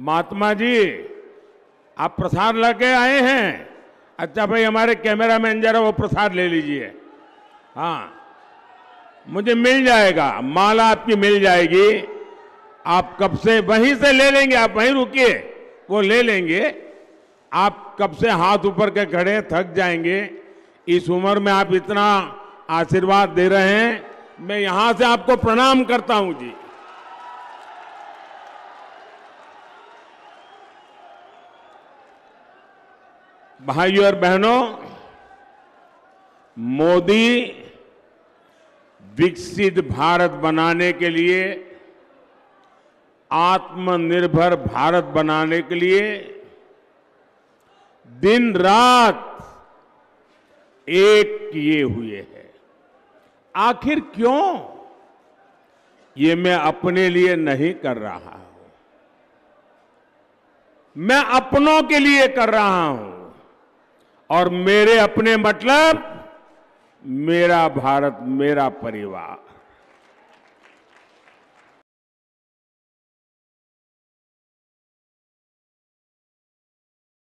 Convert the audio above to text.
महात्मा जी, आप प्रसाद लेके आए हैं। अच्छा भाई, हमारे कैमरा मैन जरा वो प्रसाद ले लीजिए। हाँ मुझे मिल जाएगा, माला आपकी मिल जाएगी। आप कब से वहीं से ले लेंगे, आप वहीं रुकिए, वो ले लेंगे। आप कब से हाथ ऊपर के खड़े थक जाएँगे। इस उम्र में आप इतना आशीर्वाद दे रहे हैं। मैं यहाँ से आपको प्रणाम करता हूँ जी। भाइयों और बहनों, मोदी विकसित भारत बनाने के लिए, आत्मनिर्भर भारत बनाने के लिए दिन रात एक किए हुए हैं। आखिर क्यों? ये मैं अपने लिए नहीं कर रहा हूँ। मैं अपनों के लिए कर रहा हूँ। और मेरे अपने मतलब मेरा भारत मेरा परिवार।